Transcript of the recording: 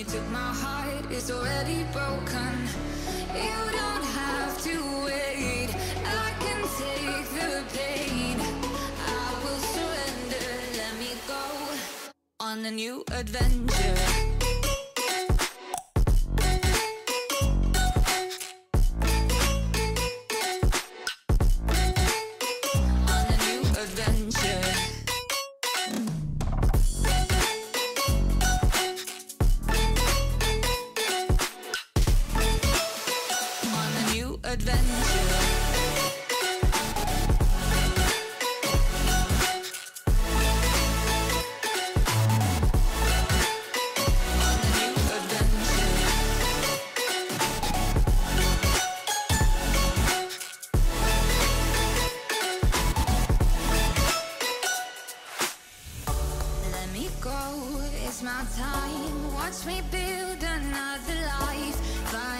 You took my heart, it's already broken. You don't have to wait. I can take the pain. I will surrender, let me go On a new adventure adventure. Go, it's my time. Watch me build another life. Find